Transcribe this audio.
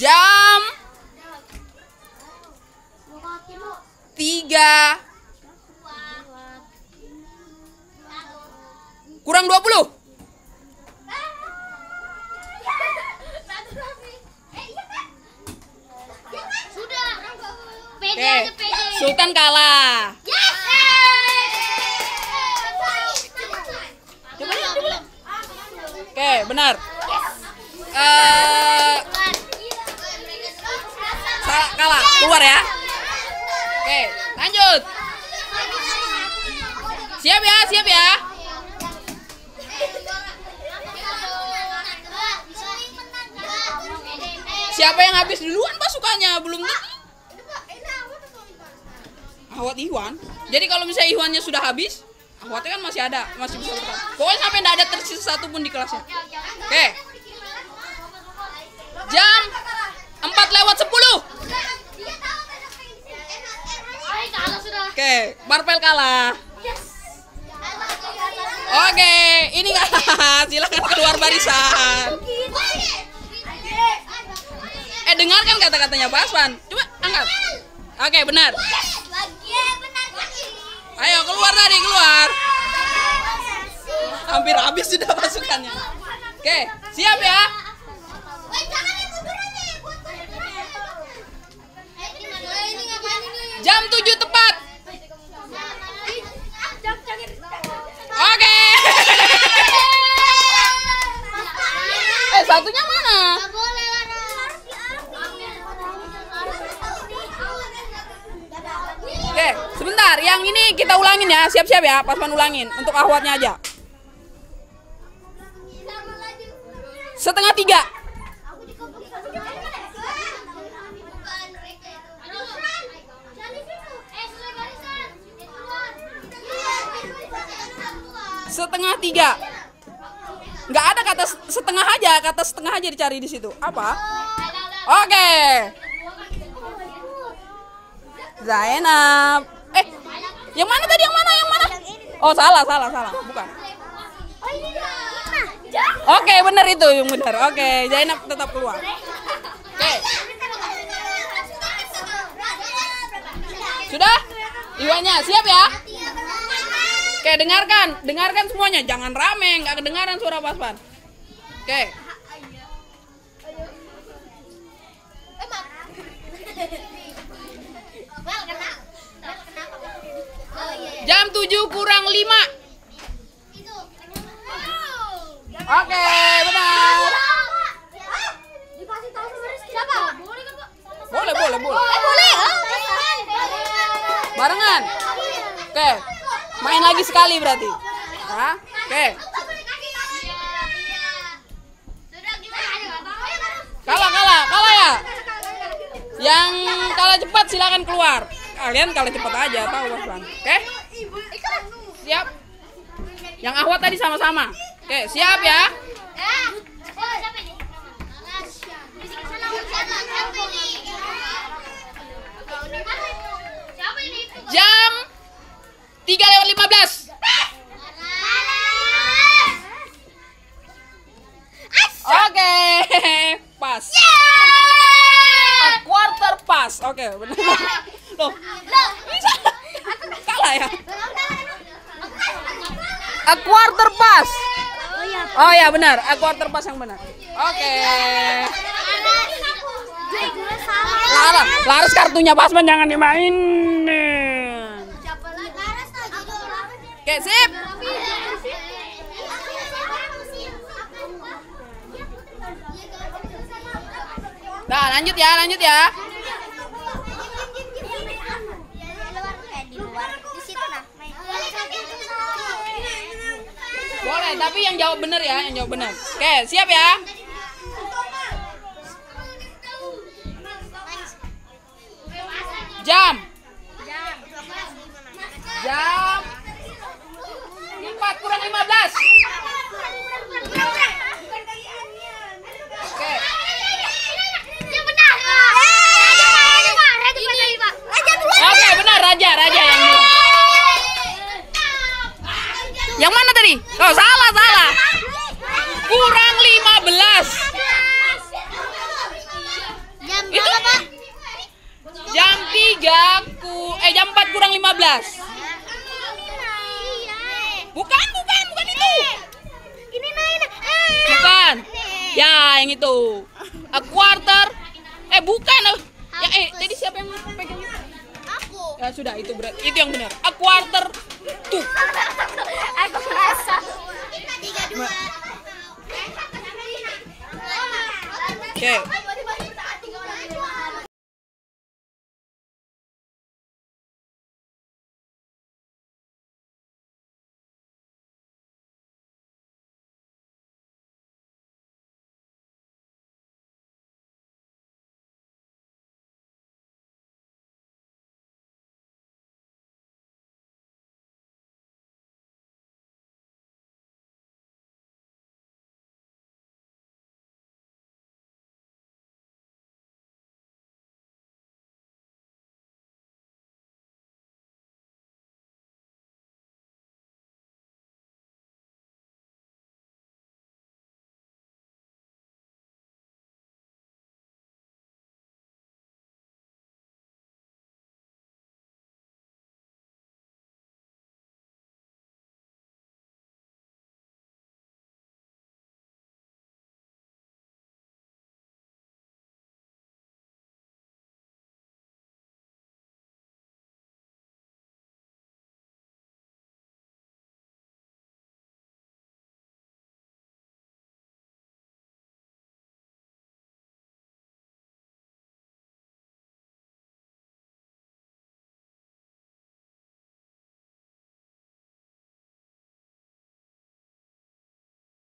Jam tiga kurang 20 Sudah. Pede Oke, pede. Sultan kalah. Yes. Coba lihat, coba lihat. Oke, benar. Eh, salah kalah, keluar ya. Oke, lanjut. Siap ya, siap ya. Siapa yang habis duluan pasukannya? Belum tentu. Ahwat Iwan. Jadi kalau misalnya Iwannya sudah habis, Ahwatnya kan masih ada, masih bisa bertahan. Pokoknya sampai tidak ada tersisa satu pun di kelasnya. Oke. Jam 4 lewat 10. Ay, kalah Barpel kalah. Oke, ini kalah. Silakan keluar barisan. Eh, dengarkan kata-katanya Pak Aswan. Coba angkat. Oke, benar. Ayo keluar tadi, keluar. Hampir habis sudah pasukannya. Oke, siap ya. Jam 7 tepat. Oke. eh, satunya mana? Oke, sebentar. Yang ini kita ulangin ya. Siap-siap ya. Pasman ulangin. Untuk ahwatnya aja. Setengah tiga. Setengah tiga. Nggak ada kata setengah aja. Kata setengah aja dicari di situ. Apa? Oke. Zainab. Eh, yang mana tadi? Yang mana? Yang mana? Oh, salah, salah, salah. Bukan. Oke, benar itu yang benar. Oke, Zainab tetap keluar. Oke. Sudah? Iwannya siap ya? Oke, dengarkan, dengarkan semuanya. Jangan rame, nggak kedengaran suara Paspan. Oke. Jam 7 kurang 5. Oke, benar. Boleh, boleh, boleh. Barengan. Oke. Main lagi sekali berarti. Hah? Oke. Kalah, kalah, kalah ya. Yang kalah cepat silakan keluar. Kalian kalah cepat aja, tahu Mas Bang. Oke? Siap. Yang ahwat tadi sama-sama. Oke, siap ya. Jam 3 lewat 15. Oke, pas. A quarter Oke, benar. Loh, bisa. Kalah ya. A quarter pas. Oh ya benar, a quarter pas yang benar. Oke. Laras, Laras kartunya Pasman jangan dimainin. Oke, sip. Nah, lanjut ya, lanjut ya. Boleh, tapi yang jawab benar ya, yang jawab benar. Oke, siap ya. Jam. Jam 4 kurang 15. Oke. Oke, benar raja, raja yang ini. Yang mana tadi? Oh, salah, salah. Kurang 15. Bukan. Ya, yang itu. A quarter. Eh, bukan. Ya, eh, tadi siapa yang pegang? Aku. Ya sudah, itu berat. Itu yang benar. A quarter. Tuh. Aku merasa. Tiga dua. Oke.